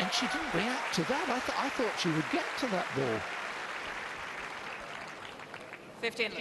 and she didn't react to that. I, th I thought she would get to that ball. 15.